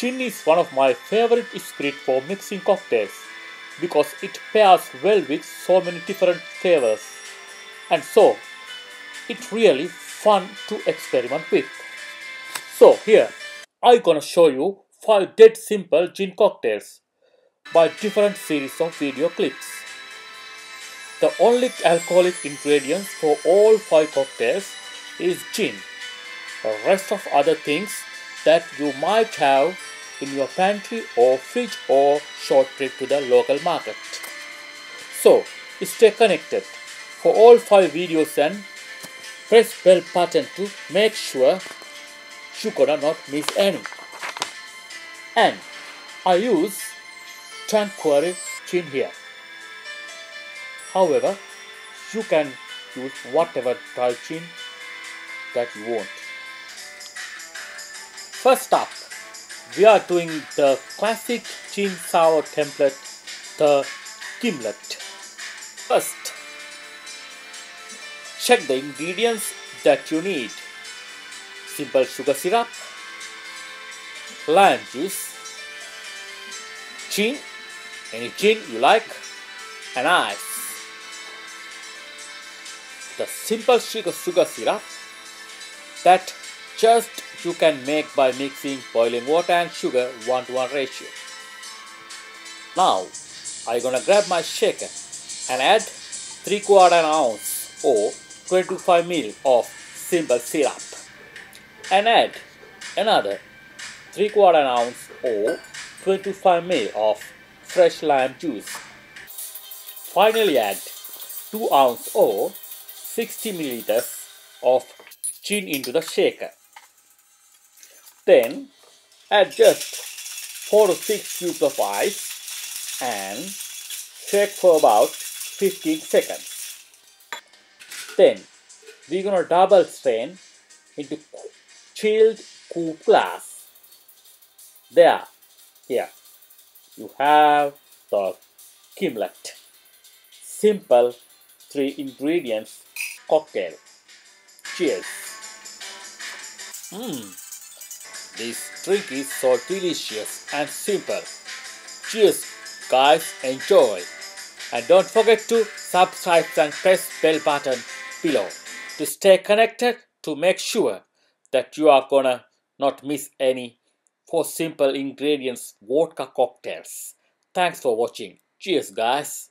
Gin is one of my favorite spirits for mixing cocktails because it pairs well with so many different flavors and so it's really fun to experiment with. So here I'm gonna show you 5 dead simple gin cocktails by different series of video clips. The only alcoholic ingredients for all 5 cocktails is gin. The rest of other things that you might have in your pantry or fridge or short trip to the local market. So stay connected for all 5 videos and press bell button to make sure you gonna not miss any. And I use Tanqueray gin here. However, you can use whatever type gin that you want. First up, we are doing the classic gin sour template, the gimlet. First, check the ingredients that you need. Simple sugar syrup, lime juice, gin, any gin you like, and ice. The simple sugar, sugar syrup that just you can make by mixing boiling water and sugar 1 to 1 ratio. Now I'm gonna grab my shaker and add 3 quarter ounce or 25 ml of simple syrup and add another 3 quarter ounce or 25 ml of fresh lime juice. Finally add 2 ounce or 60 milliliters of gin into the shaker. Then add just 4 to 6 cubes of ice and shake for about 15 seconds. Then we're gonna double strain into chilled cool glass. There, here, you have the gimlet. Simple three ingredients cocktail. Cheers. Mmm. This drink is so delicious and simple. Cheers guys, enjoy. And don't forget to subscribe and press bell button below to stay connected to make sure that you are gonna not miss any for simple ingredients vodka cocktails. Thanks for watching. Cheers guys.